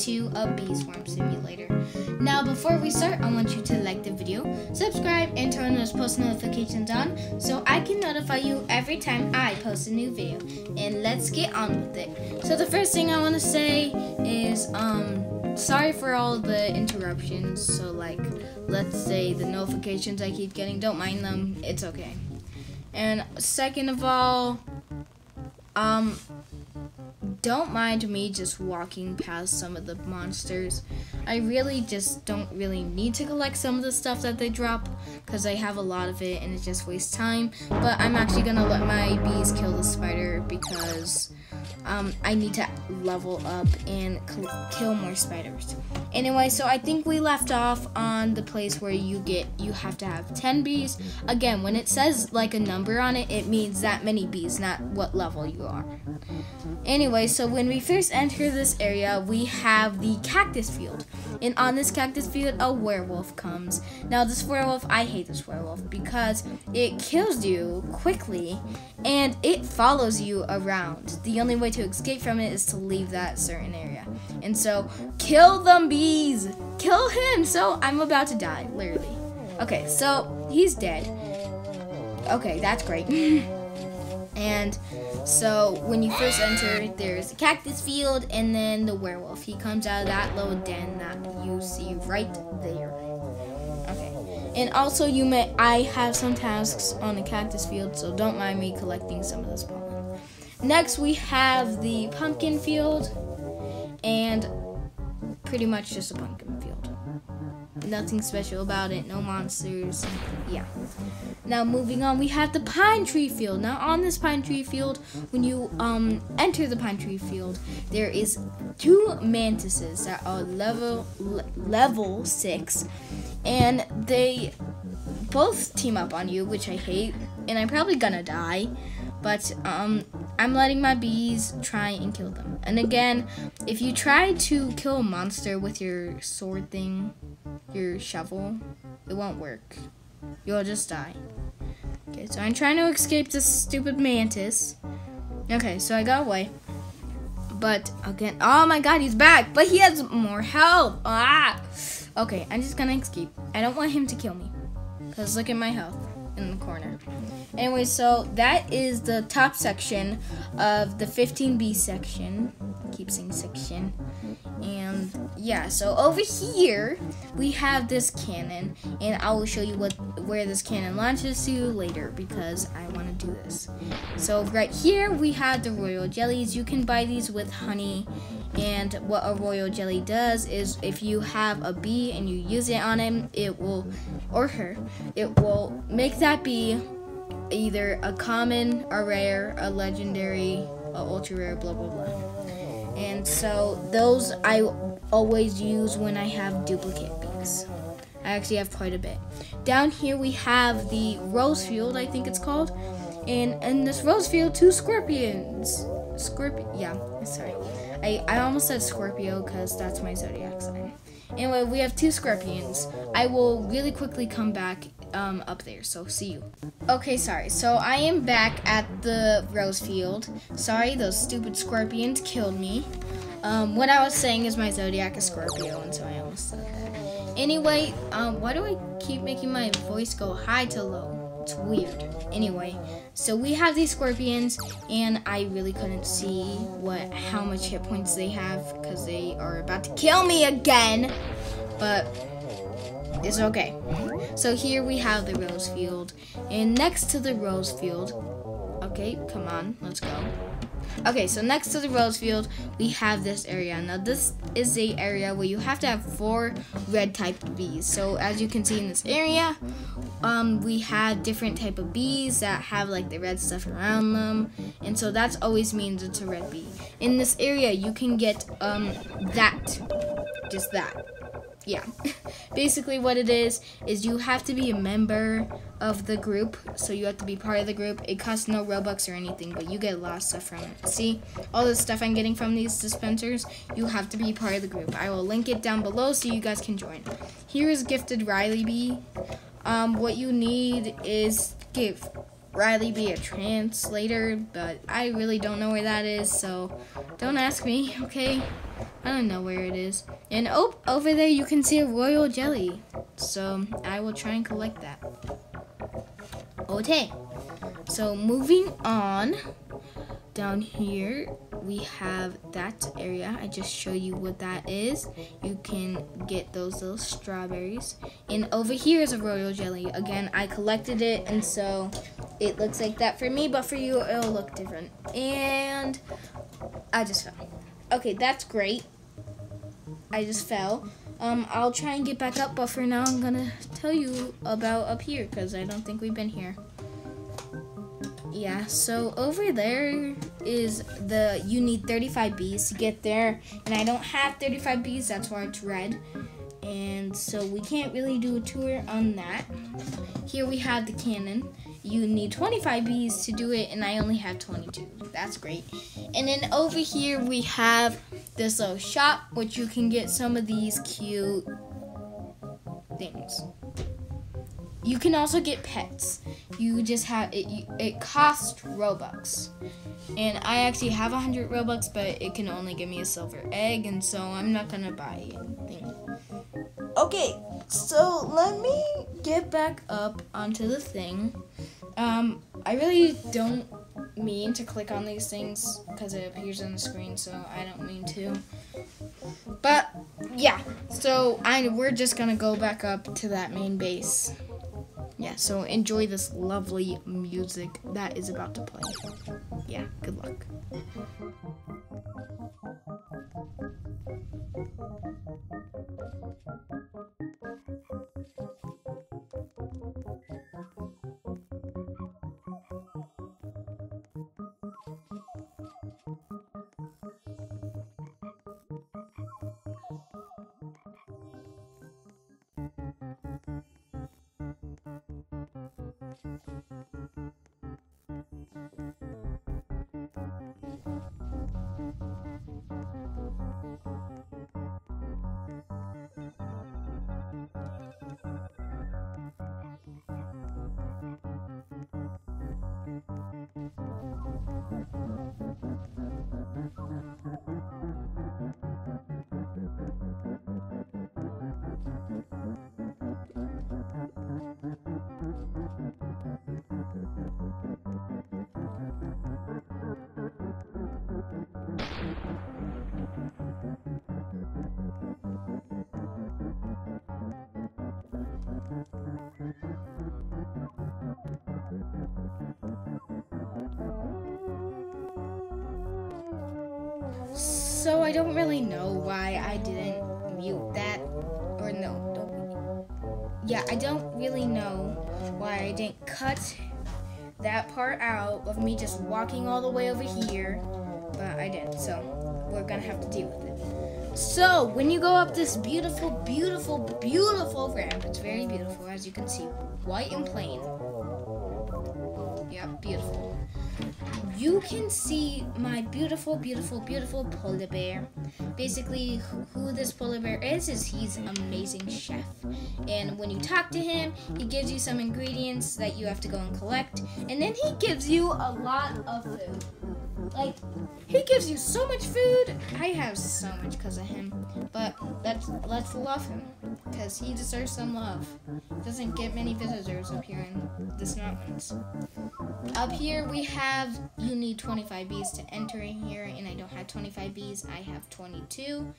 playing a 2 of Bee Swarm Simulator. Now before we start, I want you to like the video, subscribe, and turn those post notifications on so I can notify you every time I post a new video. And let's get on with it. So the first thing I want to say is, um, sorry for all the interruptions. So like, let's say the notifications I keep getting, don't mind them, it's okay. And second of all, um, don't mind me just walking past some of the monsters. I really just don't really need to collect some of the stuff that they drop because I have a lot of it and it just wastes time. But I'm actually gonna let my bees kill the spider because um, I need to level up and kill more spiders. Anyway, so I think we left off on the place where you get you have to have 10 bees. Again, when it says like a number on it, it means that many bees, not what level you are. Anyway, so when we first enter this area, we have the cactus field. And on this cactus field, a werewolf comes. Now, this werewolf, I hate this werewolf because it kills you quickly and it follows you around. The only way to escape from it is to leave that certain area. And so, kill them bees! Kill him! So, I'm about to die, literally. Okay, so he's dead. Okay, that's great. And so when you first enter, there's a cactus field and then the werewolf. He comes out of that little den that you see right there. Okay. And also you may I have some tasks on the cactus field, so don't mind me collecting some of this pollen. Next we have the pumpkin field and pretty much just a pumpkin field nothing special about it, no monsters. Yeah. Now moving on, we have the pine tree field. Now on this pine tree field, when you um enter the pine tree field, there is two mantises that are level level 6 and they both team up on you, which I hate, and I'm probably gonna die. But um, I'm letting my bees try and kill them. And again, if you try to kill a monster with your sword thing, your shovel, it won't work. You'll just die. Okay, so I'm trying to escape this stupid mantis. Okay, so I got away. But again, oh my god, he's back. But he has more health. Ah. Okay, I'm just gonna escape. I don't want him to kill me. Because look at my health in the corner. Anyway, so that is the top section of the 15B section. keep saying section. And yeah, so over here we have this cannon, and I will show you what where this cannon launches to later because I want to do this. So right here we have the royal jellies. You can buy these with honey and what a royal jelly does is if you have a bee and you use it on him, it will, or her, it will make that bee either a common, a rare, a legendary, a ultra rare, blah blah blah. And so those I always use when I have duplicate bees. I actually have quite a bit. Down here we have the rose field, I think it's called. And in this rose field, two scorpions. Scorpion, yeah, sorry. I, I almost said Scorpio because that's my zodiac sign. Anyway, we have two scorpions. I will really quickly come back um, up there, so see you. Okay, sorry. So I am back at the rose field. Sorry, those stupid scorpions killed me. Um, what I was saying is my zodiac is Scorpio, and so I almost said that. Anyway, um, why do I keep making my voice go high to low? It's weird. Anyway, so we have these scorpions, and I really couldn't see what how much hit points they have because they are about to kill me again. But it's okay. So here we have the rose field, and next to the rose field, okay, come on, let's go. Okay, so next to the rose field, we have this area. Now this is the area where you have to have four red type bees. So as you can see in this area, um, we have different type of bees that have like the red stuff around them. And so that always means it's a red bee. In this area, you can get um, that, just that yeah. Basically what it is is you have to be a member of the group. So you have to be part of the group. It costs no robux or anything but you get a lot of stuff from it. See? All the stuff i'm getting from these dispensers you have to be part of the group. I will link it down below so you guys can join. Here is gifted Riley Bee. um, what you need is give Riley Bee a translator, but I really don't know where that is, so don't ask me, okay? I don't know where it is. And oh, over there you can see a royal jelly. So I will try and collect that. Okay. So moving on, down here we have that area. I just show you what that is. You can get those little strawberries. And over here is a royal jelly. Again, I collected it and so it looks like that for me, but for you it'll look different. And I just fell. Okay, that's great. I just fell. Um, I'll try and get back up, but for now I'm gonna tell you about up here because I don't think we've been here. Yeah, so over there is the, you need 35 bees to get there, and I don't have 35 bees, that's why it's red. And so we can't really do a tour on that. Here we have the cannon. You need 25 bees to do it, and I only have 22. That's great. And then over here we have this little shop, which you can get some of these cute things. You can also get pets. You just have it. It costs Robux, and I actually have a hundred Robux, but it can only give me a silver egg, and so I'm not gonna buy anything. Okay, so let me get back up onto the thing. Um, I really don't mean to click on these things because it appears on the screen, so I don't mean to. But yeah, so I we're just gonna go back up to that main base yeah, so enjoy this lovely music that is about to play. Yeah, good luck. So I don't really know why I didn't mute that. Or no, don't. Yeah, I don't really know why I didn't cut that part out of me just walking all the way over here. But I didn't, so we're gonna have to deal with it. So, when you go up this beautiful, beautiful, beautiful ramp, it's very beautiful, as you can see, white and plain. Yep, beautiful you can see my beautiful, beautiful, beautiful polar bear. Basically, who this polar bear is, is he's an amazing chef. And when you talk to him, he gives you some ingredients that you have to go and collect. And then he gives you a lot of food. Like, he gives you so much food. I have so much because of him. But let's, let's love him because he deserves some love. Doesn't get many visitors up here in the mountains. Up here we have, you need 25 bees to enter in here, and I don't have 25 bees, I have 22,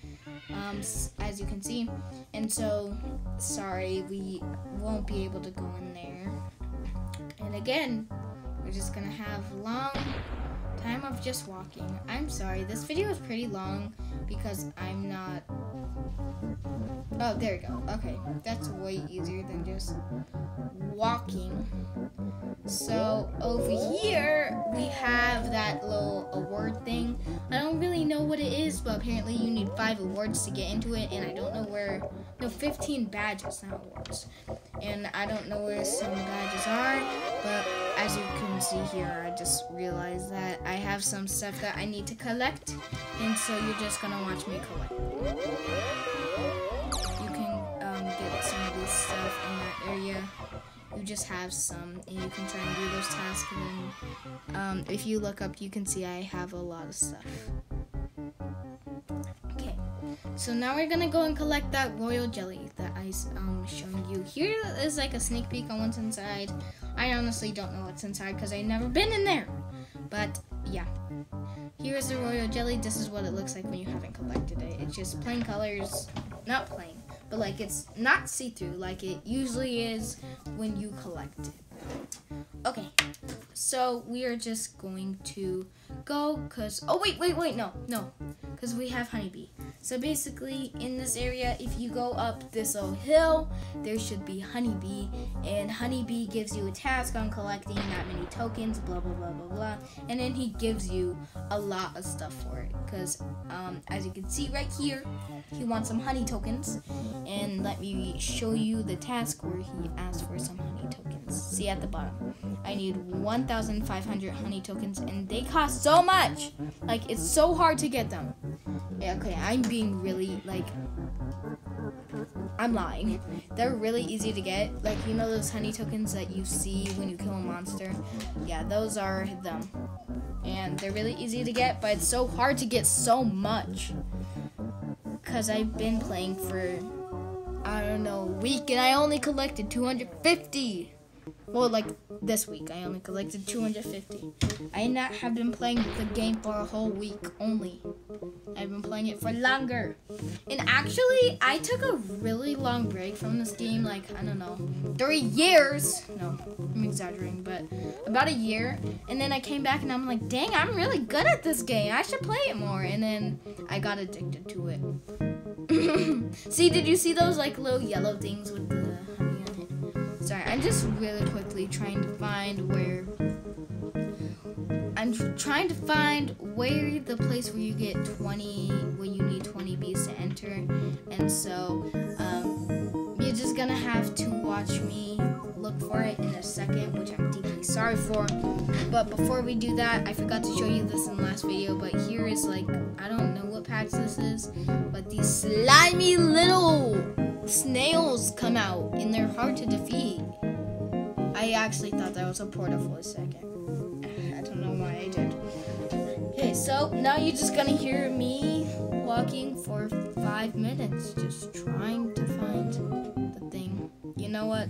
um, as you can see. And so, sorry, we won't be able to go in there. And again, we're just gonna have long time of just walking. I'm sorry, this video is pretty long because I'm not Oh, there we go. Okay, that's way easier than just walking. So over here we have that little award thing. I don't really know what it is, but apparently you need five awards to get into it, and I don't know where. No, 15 badges, not awards. And I don't know where some badges are, but as you can see here, I just realized that I have some stuff that I need to collect, and so you're just gonna watch me collect. you can um, get some of this stuff in that area. You just have some and you can try and do those tasks and then um, if you look up you can see I have a lot of stuff so now we're gonna go and collect that royal jelly that I um showing you. Here is like a sneak peek on what's inside. I honestly don't know what's inside because I've never been in there. But yeah. Here's the royal jelly. This is what it looks like when you haven't collected it. It's just plain colors. Not plain but like it's not see-through like it usually is when you collect it. Okay, so we are just going to go because, oh wait, wait, wait, no, no, because we have honeybee. So basically, in this area, if you go up this little hill, there should be honeybee, and honeybee gives you a task on collecting that many tokens, blah blah blah blah blah, and then he gives you a lot of stuff for it. Because um, as you can see right here, he wants some honey tokens, and let me show you the task where he asked for some honey tokens. See at the bottom, I need 1,500 honey tokens, and they cost so much. Like it's so hard to get them. Yeah, okay, I'm being really like I'm lying. They're really easy to get. Like you know those honey tokens that you see when you kill a monster? Yeah, those are them. And they're really easy to get, but it's so hard to get so much. Cause I've been playing for I don't know, a week and I only collected 250. Well, like this week, I only collected 250. I not have been playing the game for a whole week only. I've been playing it for longer. And actually, I took a really long break from this game, like, I don't know, three years. No, I'm exaggerating, but about a year. And then I came back and I'm like, dang, I'm really good at this game. I should play it more. And then I got addicted to it. see, did you see those, like, little yellow things with the Sorry, I'm just really quickly trying to find where. I'm trying to find where the place where you get 20, where you need 20 bees to enter. And so, um, you're just gonna have to watch me look for it in a second, which I'm deeply sorry for. But before we do that, I forgot to show you this in the last video, but here is like, I don't know what patch this is, but these slimy little snails come out and they're hard to defeat. I actually thought that was a portal for a second. I don't know why I did. Okay, so now you're just gonna hear me walking for five minutes, just trying to find. You know what?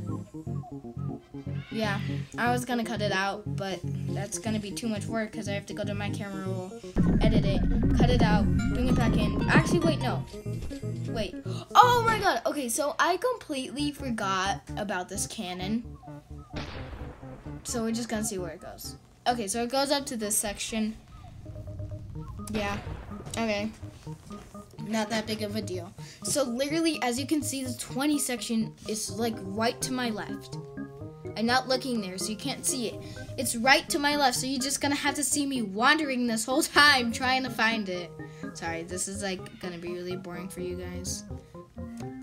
Yeah, I was gonna cut it out, but that's gonna be too much work because I have to go to my camera roll, edit it, cut it out, bring it back in. Actually, wait, no. Wait. Oh my god. Okay, so I completely forgot about this cannon. So we're just gonna see where it goes. Okay, so it goes up to this section. Yeah. Okay. Not that big of a deal. So literally, as you can see, the 20 section is like right to my left. I'm not looking there, so you can't see it. It's right to my left, so you're just gonna have to see me wandering this whole time trying to find it. Sorry, this is like gonna be really boring for you guys.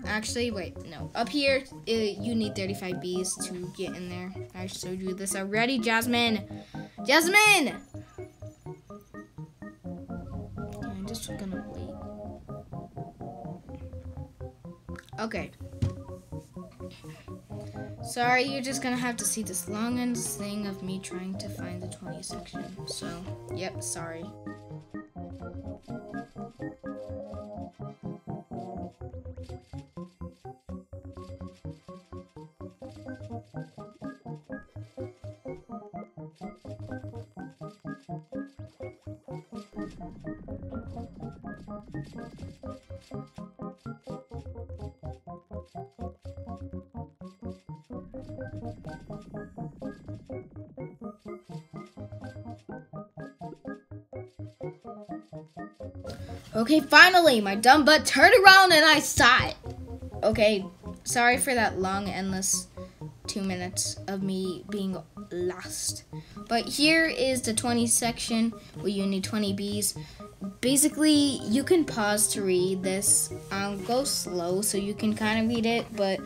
Actually, wait, no. Up here, it, you need 35 bees to get in there. I showed you this already, Jasmine. Jasmine! I'm just gonna Okay. Sorry, you're just gonna have to see this long and thing of me trying to find the 20 section. So, yep, sorry. Okay, finally, my dumb butt turned around and I saw it. Okay, sorry for that long, endless two minutes of me being lost. But here is the 20 section where you need 20 bees. Basically, you can pause to read this. I'll go slow so you can kind of read it, but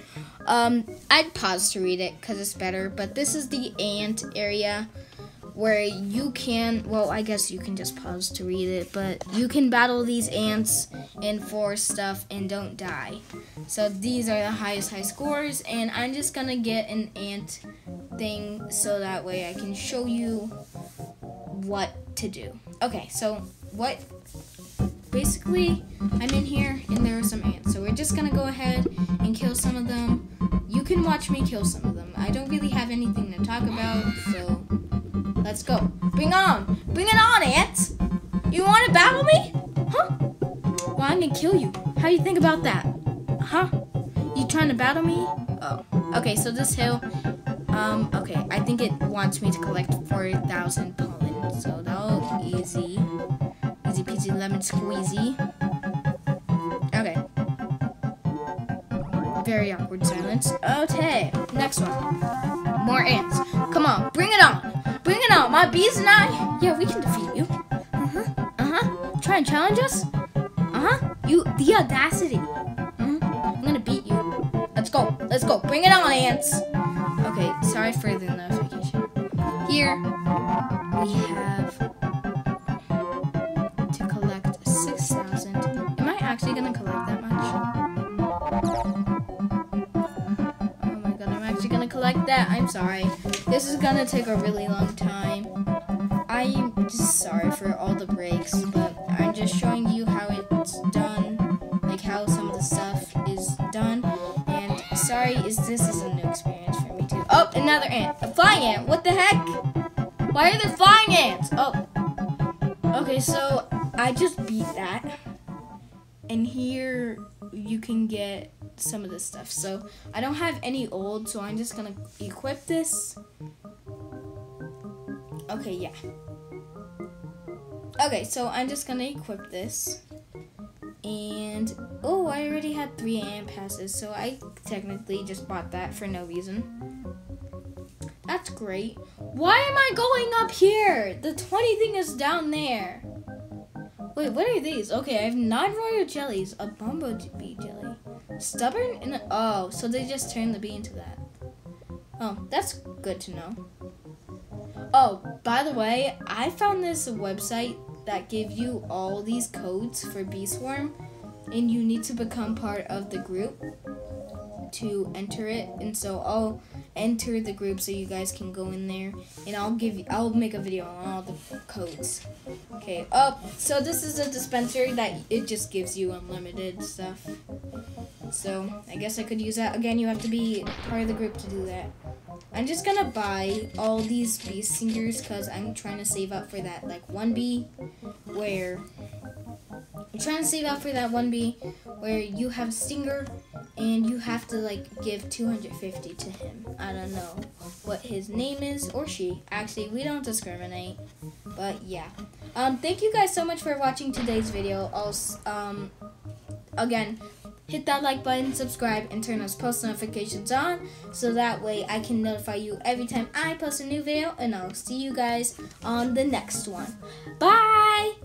um, I'd pause to read it because it's better. But this is the ant area where you can, well, I guess you can just pause to read it, but you can battle these ants and force stuff and don't die. So these are the highest high scores, and I'm just gonna get an ant thing so that way I can show you what to do. Okay, so what basically I'm in here and there are some ants. So we're just gonna go ahead and kill some of them. You can watch me kill some of them. I don't really have anything to talk about, so let's go. Bring on! Bring it on, ants! You wanna battle me? Huh? Well, I'm gonna kill you. How do you think about that? Huh? You trying to battle me? Oh. Okay, so this hill, um, okay, I think it wants me to collect 4,000 pollen, so that'll be easy. Easy peasy lemon squeezy. Okay. Very awkward silence. Okay, next one. More ants. Come on, bring it on. Bring it on. My bees and I. Yeah, we can defeat you. Uh huh. Uh huh. Try and challenge us. Uh huh. You, the audacity. Mm hmm I'm gonna beat you. Let's go. Let's go. Bring it on, ants. Okay, sorry for the notification. Here we have sorry. This is gonna take a really long time. I'm sorry for all the breaks, but I'm just showing you how it's done, like how some of the stuff is done. And sorry, is this is a new experience for me too. Oh, another ant, a flying ant. What the heck? Why are there flying ants? Oh, okay. So I just beat that, and here you can get some of this stuff. So I don't have any old, so I'm just gonna equip this. Okay, yeah. Okay, so I'm just gonna equip this. And oh, I already had three ant passes, so I technically just bought that for no reason. That's great. Why am I going up here? The 20 thing is down there. Wait, what are these? Okay, I have nine royal jellies, a bumblebee jelly, stubborn, and oh, so they just turn the bee into that. Oh, that's good to know. Oh, by the way, I found this website that gives you all these codes for Bee Swarm, and you need to become part of the group to enter it. And so I'll enter the group so you guys can go in there, and I'll give you, I'll make a video on all the codes. Okay. Oh, so this is a dispenser that it just gives you unlimited stuff. So I guess I could use that. Again, you have to be part of the group to do that. I'm just gonna buy all these bee stingers because I'm trying to save up for that like one bee where I'm trying to save up for that one bee where you have a stinger and you have to like give 250 to him. I don't know what his name is or she. Actually, we don't discriminate. But yeah. Um, thank you guys so much for watching today's video. Also, um, again, hit that like button, subscribe, and turn those post notifications on so that way I can notify you every time I post a new video. And I'll see you guys on the next one. Bye!